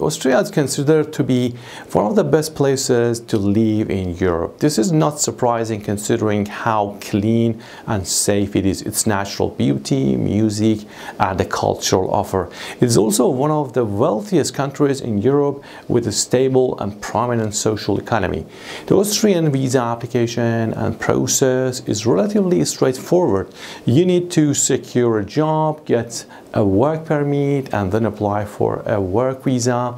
Austria is considered to be one of the best places to live in Europe. This is not surprising considering how clean and safe it is, its natural beauty, music, and the cultural offer. It is also one of the wealthiest countries in Europe with a stable and prominent social economy. The Austrian visa application and process is relatively straightforward. You need to secure a job, get a work permit, and then apply for a work visa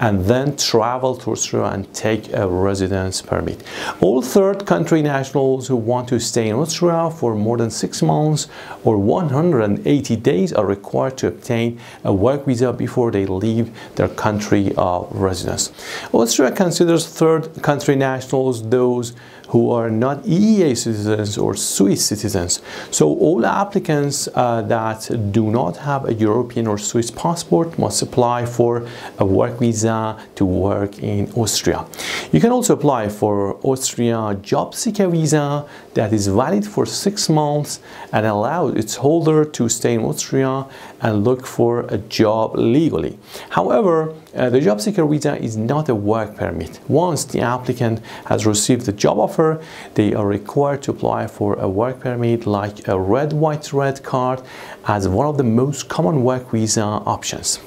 and then travel to Austria and take a residence permit. All third country nationals who want to stay in Austria for more than six months or 180 days are required to obtain a work visa before they leave their country of residence. Austria considers third country nationals those who are not EEA citizens or Swiss citizens. So all applicants uh, that do not have a European or Swiss passport must apply for a work visa to work in Austria. You can also apply for Austria job seeker visa that is valid for six months and allows its holder to stay in Austria and look for a job legally. However, uh, the job seeker visa is not a work permit. Once the applicant has received the job offer, they are required to apply for a work permit like a red, white, red card as one of the most common work visa options.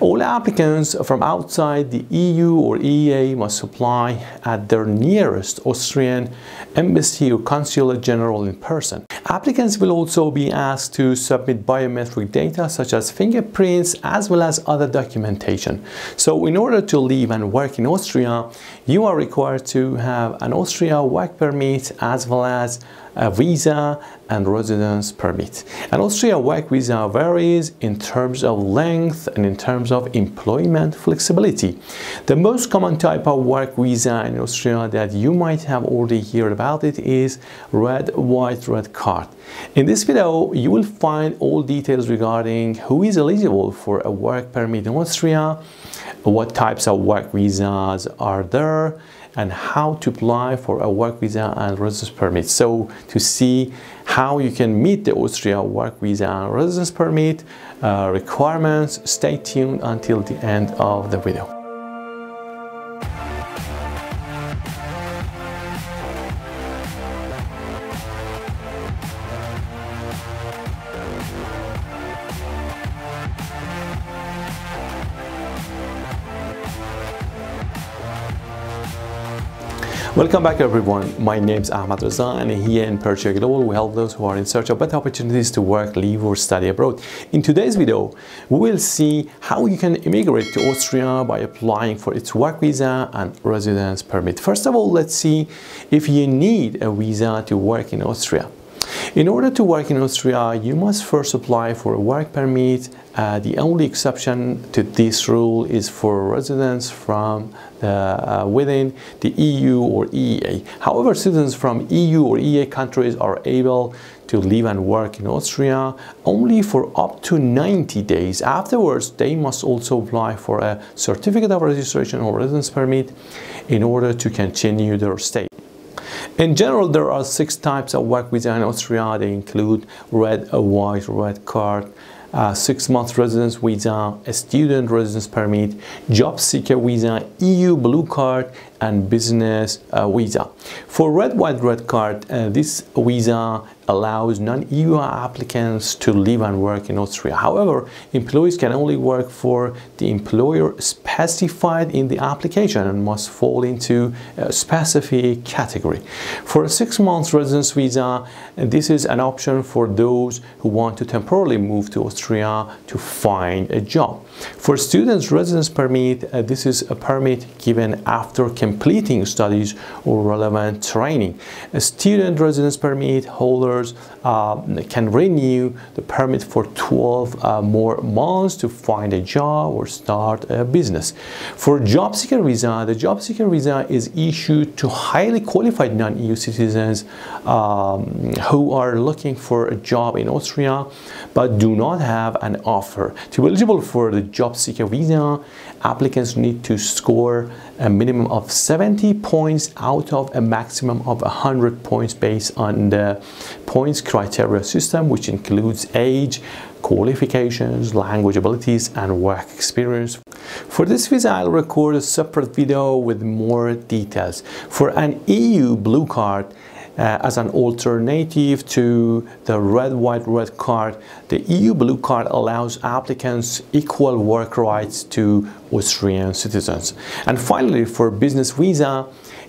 All applicants from outside the EU or EEA must apply at their nearest Austrian embassy or consulate general in person. Applicants will also be asked to submit biometric data such as fingerprints as well as other documentation. So in order to live and work in Austria, you are required to have an Austria work permit as well as visa and residence permit. An Austria work visa varies in terms of length and in terms of employment flexibility. The most common type of work visa in Austria that you might have already heard about it is red, white, red card. In this video, you will find all details regarding who is eligible for a work permit in Austria, what types of work visas are there, and how to apply for a work visa and residence permit. So to see how you can meet the Austria work visa and residence permit uh, requirements, stay tuned until the end of the video. Welcome back everyone, my name is Ahmad Reza and here in Persia Global we help those who are in search of better opportunities to work, live or study abroad. In today's video, we will see how you can immigrate to Austria by applying for its work visa and residence permit. First of all, let's see if you need a visa to work in Austria. In order to work in Austria, you must first apply for a work permit. Uh, the only exception to this rule is for residents from the, uh, within the EU or EEA. However, citizens from EU or EEA countries are able to live and work in Austria only for up to 90 days. Afterwards, they must also apply for a certificate of registration or residence permit in order to continue their stay. In general, there are six types of work visa in Austria. They include red, white, red card, uh, six month residence visa, a student residence permit, job seeker visa, EU blue card, and business uh, visa. For red, white, red card, uh, this visa allows non-EU applicants to live and work in Austria. However, employees can only work for the employer specified in the application and must fall into a specific category. For a six month residence visa, this is an option for those who want to temporarily move to Austria to find a job. For students residence permit, uh, this is a permit given after completing studies or relevant training. A student residence permit holders uh, can renew the permit for 12 uh, more months to find a job or start a business. For job seeker visa, the job seeker visa is issued to highly qualified non-EU citizens um, who are looking for a job in Austria but do not have an offer. To be eligible for the job seeker visa, applicants need to score a minimum of 70 points out of a maximum of 100 points based on the points criteria system, which includes age, qualifications, language abilities, and work experience. For this visa, I'll record a separate video with more details. For an EU blue card, uh, as an alternative to the red, white, red card, the EU blue card allows applicants equal work rights to Austrian citizens. And finally, for business visa,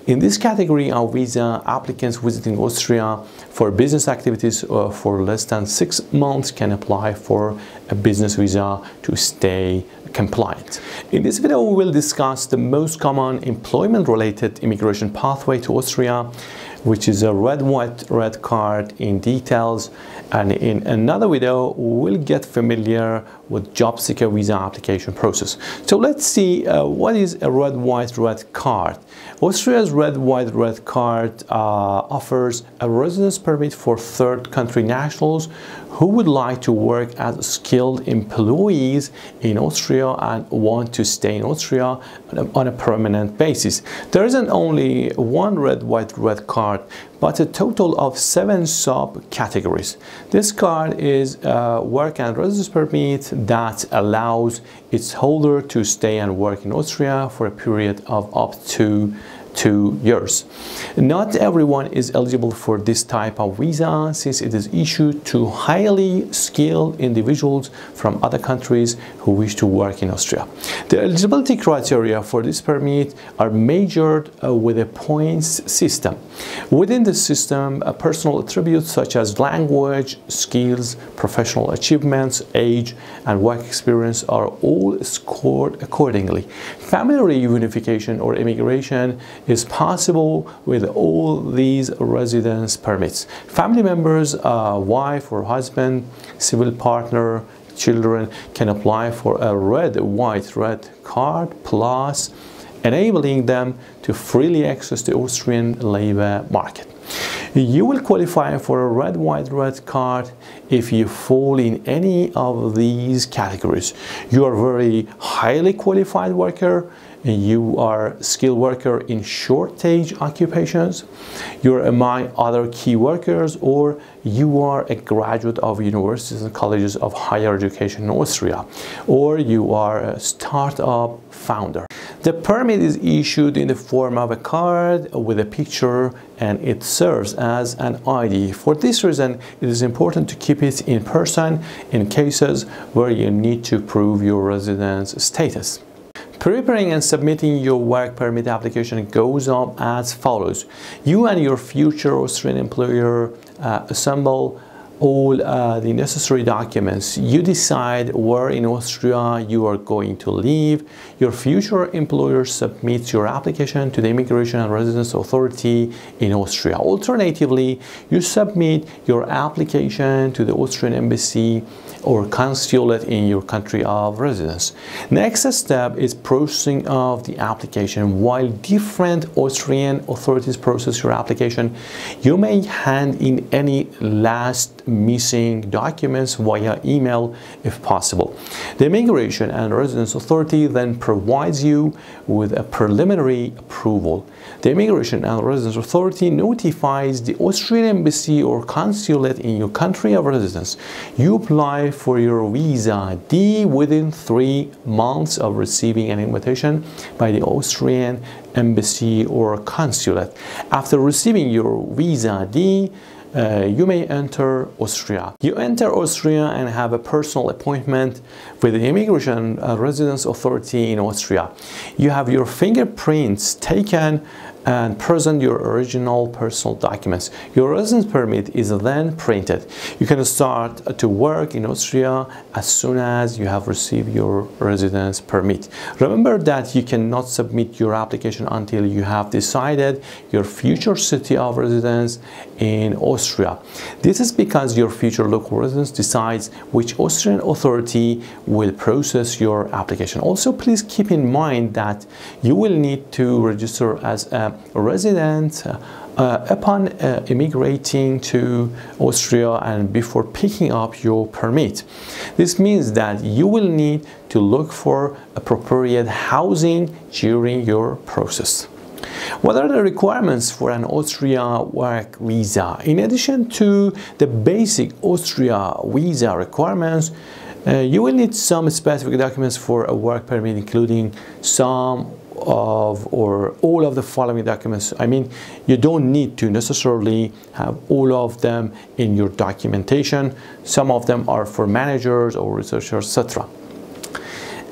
in this category of visa, applicants visiting Austria for business activities uh, for less than six months can apply for a business visa to stay compliant. In this video, we will discuss the most common employment-related immigration pathway to Austria, which is a red, white, red card in details. And in another video, we'll get familiar with job seeker visa application process. So let's see uh, what is a red, white, red card. Austria's red, white, red card uh, offers a residence permit for third country nationals who would like to work as skilled employees in Austria and want to stay in Austria on a permanent basis. There isn't only one red, white, red card, but a total of seven subcategories. This card is a work and residence permit that allows its holder to stay and work in Austria for a period of up to two years. Not everyone is eligible for this type of visa since it is issued to highly skilled individuals from other countries who wish to work in Austria. The eligibility criteria for this permit are measured uh, with a points system. Within the system, uh, personal attributes such as language, skills, professional achievements, age, and work experience are all scored accordingly. Family reunification or immigration is possible with all these residence permits. Family members, uh, wife or husband, civil partner, children can apply for a red, white, red card plus enabling them to freely access the Austrian labor market. You will qualify for a red, white, red card if you fall in any of these categories. You are very highly qualified worker, you are skilled worker in shortage occupations, you're among other key workers, or you are a graduate of universities and colleges of higher education in Austria, or you are a startup founder. The permit is issued in the form of a card with a picture and it serves as an ID. For this reason, it is important to keep it in person in cases where you need to prove your residence status. Preparing and submitting your work permit application goes on as follows. You and your future Austrian employer uh, assemble all uh, the necessary documents. You decide where in Austria you are going to live. Your future employer submits your application to the Immigration and Residence Authority in Austria. Alternatively, you submit your application to the Austrian Embassy or consulate in your country of residence. Next step is processing of the application. While different Austrian authorities process your application, you may hand in any last missing documents via email if possible. The Immigration and Residence Authority then provides you with a preliminary approval. The Immigration and Residence Authority notifies the Austrian Embassy or consulate in your country of residence. You apply for your visa D within three months of receiving an invitation by the Austrian embassy or consulate. After receiving your visa D, uh, you may enter Austria. You enter Austria and have a personal appointment with the Immigration uh, Residence Authority in Austria. You have your fingerprints taken and present your original personal documents. Your residence permit is then printed. You can start to work in Austria as soon as you have received your residence permit. Remember that you cannot submit your application until you have decided your future city of residence in Austria. This is because your future local residence decides which Austrian authority will process your application. Also, please keep in mind that you will need to register as a resident uh, upon uh, immigrating to Austria and before picking up your permit. This means that you will need to look for appropriate housing during your process. What are the requirements for an Austria work visa? In addition to the basic Austria visa requirements, Uh, you will need some specific documents for a work permit, including some of or all of the following documents. I mean, you don't need to necessarily have all of them in your documentation. Some of them are for managers or researchers, etc.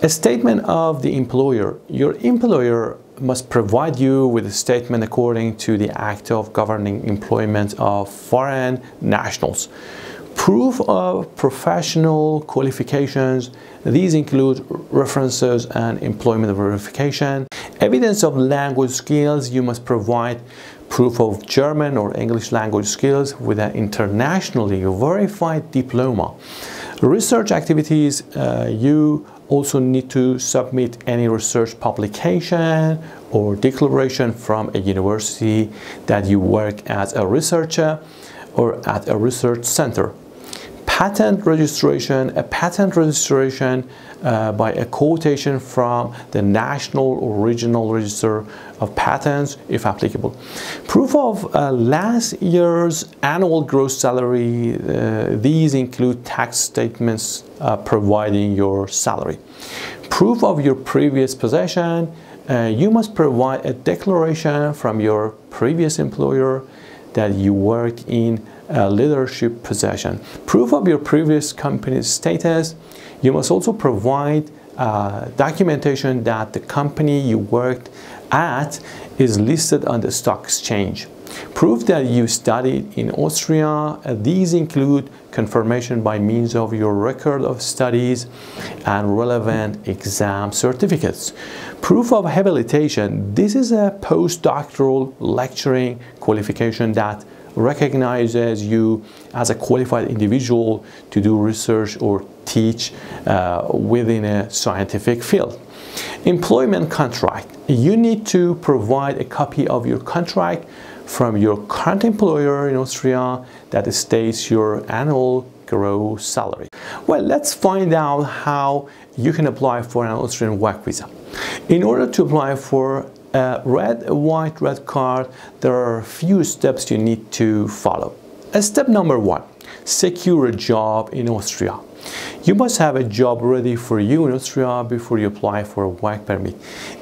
A statement of the employer. Your employer must provide you with a statement according to the Act of Governing Employment of Foreign Nationals. Proof of professional qualifications. These include references and employment verification. Evidence of language skills. You must provide proof of German or English language skills with an internationally verified diploma. Research activities. Uh, you also need to submit any research publication or declaration from a university that you work as a researcher or at a research center. Patent registration, a patent registration uh, by a quotation from the National or Regional Register of Patents, if applicable. Proof of uh, last year's annual gross salary, uh, these include tax statements uh, providing your salary. Proof of your previous possession, uh, you must provide a declaration from your previous employer that you worked in a leadership position. Proof of your previous company's status, you must also provide uh, documentation that the company you worked at is listed on the stock exchange. Proof that you studied in Austria. Uh, these include confirmation by means of your record of studies and relevant exam certificates. Proof of habilitation. This is a postdoctoral lecturing qualification that recognizes you as a qualified individual to do research or teach uh, within a scientific field. Employment contract. You need to provide a copy of your contract from your current employer in Austria that states your annual gross salary. Well, let's find out how you can apply for an Austrian work visa. In order to apply for a red, white, red card, there are a few steps you need to follow. Step number one, secure a job in Austria. You must have a job ready for you in Austria before you apply for a work permit.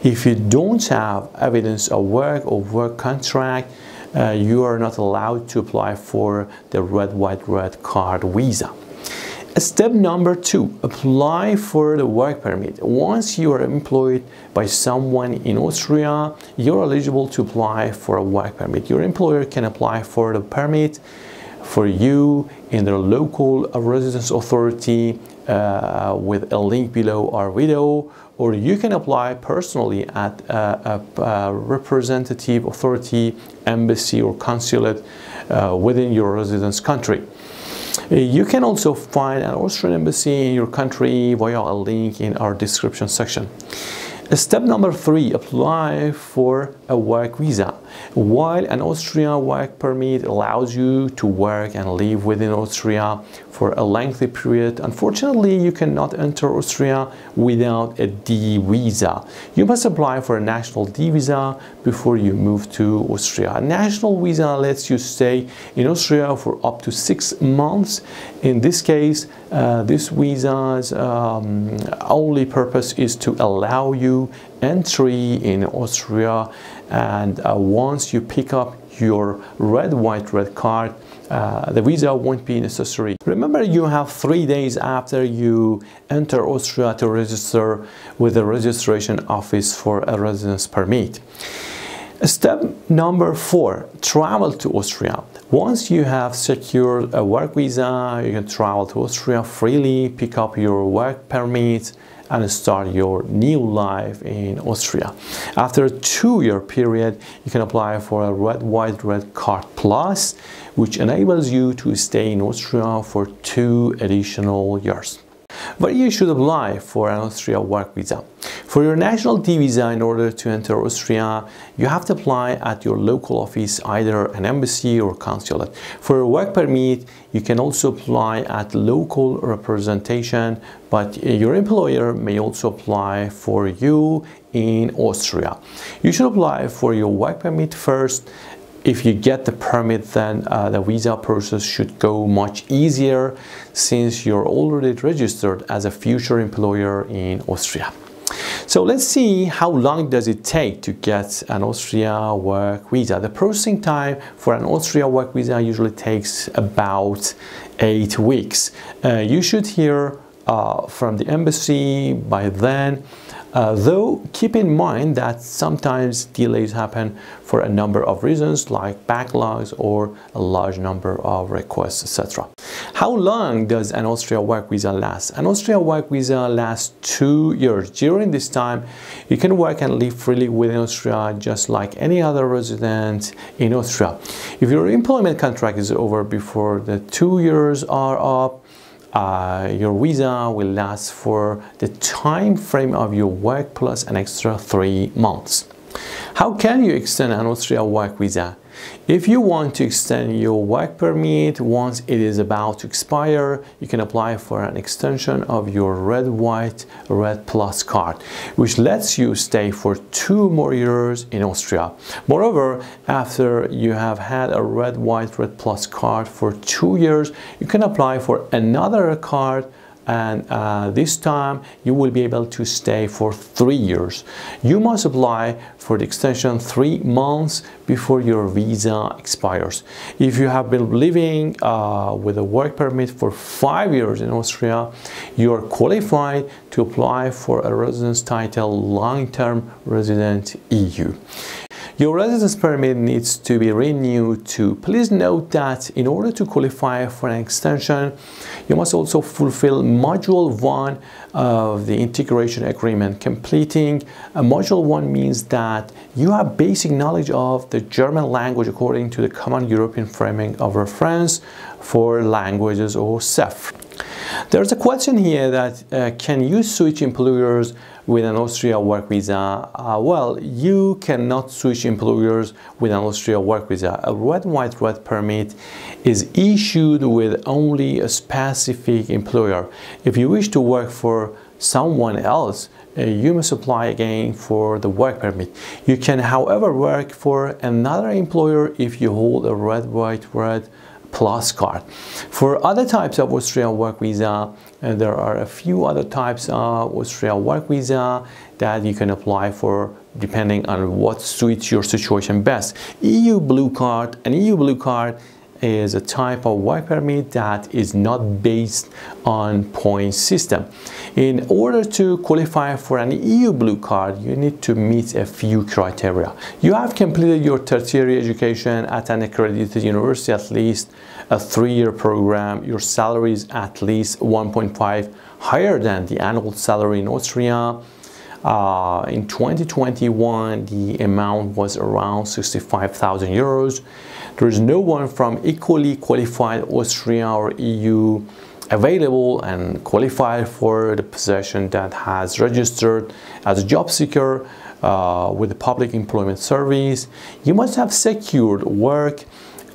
If you don't have evidence of work or work contract, uh, you are not allowed to apply for the red, white, red card visa. Step number two, apply for the work permit. Once you are employed by someone in Austria, you're eligible to apply for a work permit. Your employer can apply for the permit for you in their local residence authority uh, with a link below our video or you can apply personally at a, a, a representative authority, embassy or consulate uh, within your residence country. Uh, you can also find an Austrian embassy in your country via a link in our description section. Step number three, apply for a work visa. While an Austrian work permit allows you to work and live within Austria for a lengthy period, unfortunately you cannot enter Austria without a D visa. You must apply for a national D visa before you move to Austria. A national visa lets you stay in Austria for up to six months. In this case, uh, this visa's um, only purpose is to allow you entry in Austria and uh, once you pick up your red, white, red card, uh, the visa won't be necessary. Remember you have three days after you enter Austria to register with the registration office for a residence permit. Step number four, travel to Austria. Once you have secured a work visa, you can travel to Austria freely, pick up your work permit, and start your new life in Austria. After a two-year period, you can apply for a red, white, red card plus, which enables you to stay in Austria for two additional years. But you should apply for an Austria work visa. For your national D visa, in order to enter Austria, you have to apply at your local office, either an embassy or consulate. For a work permit, you can also apply at local representation, but your employer may also apply for you in Austria. You should apply for your work permit first if you get the permit, then uh, the visa process should go much easier since you're already registered as a future employer in Austria. So let's see how long does it take to get an Austria work visa. The processing time for an Austria work visa usually takes about eight weeks. Uh, you should hear uh, from the embassy by then uh, though keep in mind that sometimes delays happen for a number of reasons like backlogs or a large number of requests etc. How long does an Austria work visa last? An Austria work visa lasts two years. During this time you can work and live freely within Austria just like any other resident in Austria. If your employment contract is over before the two years are up uh, your visa will last for the time frame of your work plus an extra three months. How can you extend an Austria work visa? If you want to extend your work permit once it is about to expire, you can apply for an extension of your red, white, red plus card, which lets you stay for two more years in Austria. Moreover, after you have had a red, white, red plus card for two years, you can apply for another card and uh, this time you will be able to stay for three years. You must apply for the extension three months before your visa expires. If you have been living uh, with a work permit for five years in Austria, you are qualified to apply for a residence title long-term resident EU. Your residence permit needs to be renewed too. Please note that in order to qualify for an extension, you must also fulfill Module 1 of the integration agreement. Completing Module 1 means that you have basic knowledge of the German language according to the Common European Framing of Reference for Languages or CEF. There's a question here that uh, can you switch employers with an Austria work visa? Uh, well, you cannot switch employers with an Austria work visa. A red, white, red permit is issued with only a specific employer. If you wish to work for someone else, uh, you must apply again for the work permit. You can, however, work for another employer if you hold a red, white, red plus card. For other types of Austrian work visa, uh, there are a few other types of Austrian work visa that you can apply for depending on what suits your situation best. EU blue card, an EU blue card is a type of work permit that is not based on point system. In order to qualify for an EU blue card, you need to meet a few criteria. You have completed your tertiary education at an accredited university, at least a three-year program. Your salary is at least 1.5 higher than the annual salary in Austria. Uh, in 2021, the amount was around 65,000 euros. There is no one from equally qualified Austria or EU available and qualified for the position that has registered as a job seeker uh, with the Public Employment Service. You must have secured work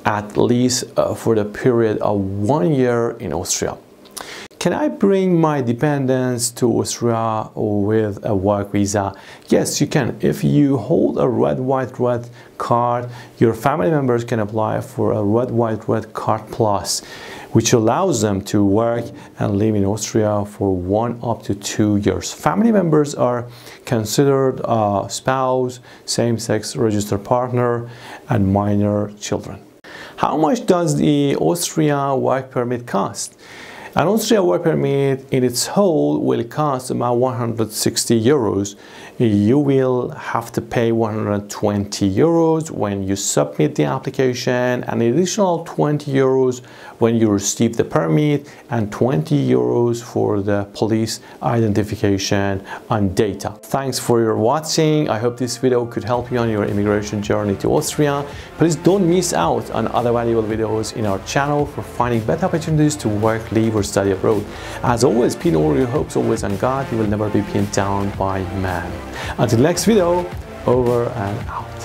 at least uh, for the period of one year in Austria. Can I bring my dependents to Austria with a work visa? Yes, you can. If you hold a red, white, red card, your family members can apply for a red, white, red card plus, which allows them to work and live in Austria for one up to two years. Family members are considered a spouse, same-sex registered partner, and minor children. How much does the Austria work permit cost? An Austria work permit in its whole will cost about 160 euros. You will have to pay 120 euros when you submit the application, an additional 20 euros when you receive the permit, and 20 euros for the police identification and data. Thanks for your watching. I hope this video could help you on your immigration journey to Austria. Please don't miss out on other valuable videos in our channel for finding better opportunities to work, live, or study abroad. As always, pin all your hopes always on God. You will never be pinned down by man. Until next video, over and out.